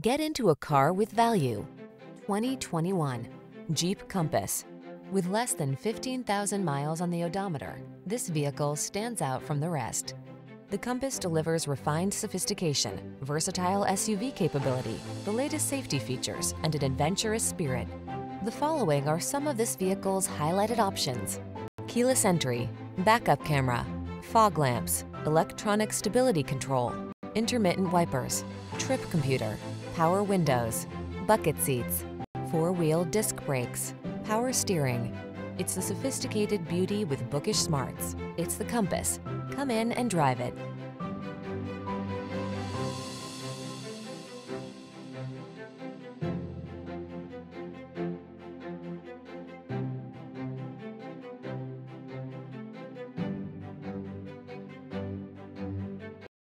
Get into a car with value. 2021 Jeep Compass. With less than 15,000 miles on the odometer, this vehicle stands out from the rest. The Compass delivers refined sophistication, versatile SUV capability, the latest safety features, and an adventurous spirit. The following are some of this vehicle's highlighted options. Keyless entry, backup camera, fog lamps, electronic stability control, intermittent wipers, trip computer, power windows, bucket seats, four-wheel disc brakes, power steering. It's the sophisticated beauty with bookish smarts. It's the Compass. Come in and drive it.